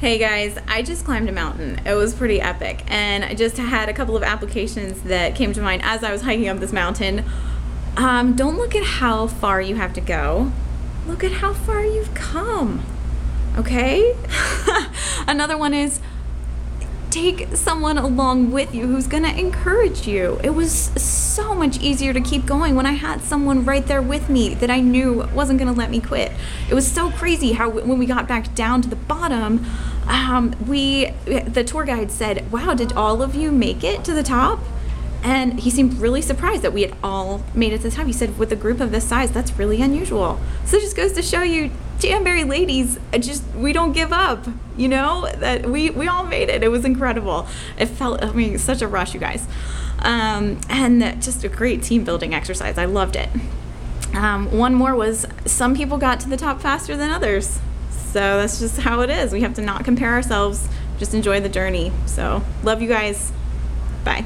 Hey guys, I just climbed a mountain. It was pretty epic. And I just had a couple of applications that came to mind as I was hiking up this mountain. Um, don't look at how far you have to go, look at how far you've come. Okay? Another one is take someone along with you who's going to encourage you. It was so much easier to keep going when I had someone right there with me that I knew wasn't going to let me quit. It was so crazy how when we got back down to the bottom, um, we the tour guide said, "Wow, did all of you make it to the top?" And he seemed really surprised that we had all made it to the top. He said, with a group of this size, that's really unusual. So it just goes to show you, Jamberry ladies, just we don't give up. You know that we we all made it. It was incredible. It felt, I mean, such a rush, you guys, um, and just a great team building exercise. I loved it. Um, one more was some people got to the top faster than others. So that's just how it is. We have to not compare ourselves. Just enjoy the journey. So love you guys. Bye.